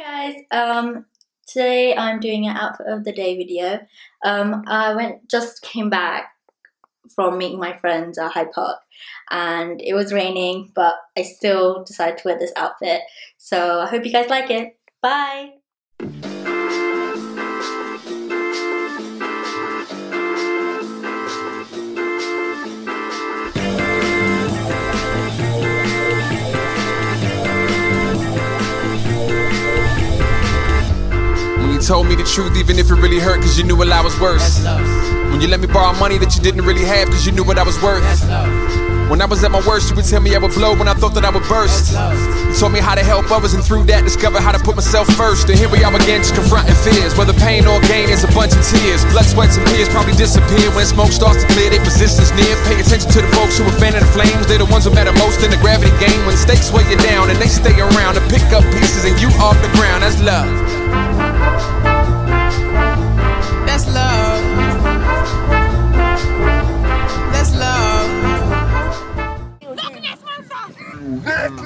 guys, um, today I'm doing an outfit of the day video. Um, I went just came back from meeting my friends at Hyde Park and it was raining but I still decided to wear this outfit so I hope you guys like it. Bye! Told me the truth even if it really hurt cause you knew what I was worth. When you let me borrow money that you didn't really have cause you knew what I was worth. When I was at my worst, you would tell me I would blow when I thought that I would burst. You told me how to help others, and through that, discover how to put myself first. And here we are again, just confronting fears. Whether pain or gain is a bunch of tears. Blood, sweat, and tears probably disappear when smoke starts to clear. Their positions near. Pay attention to the folks who are fanning the flames. They're the ones who matter most in the gravity game. When stakes weigh you down, and they stay around to pick up pieces, and you off the ground. That's love. That's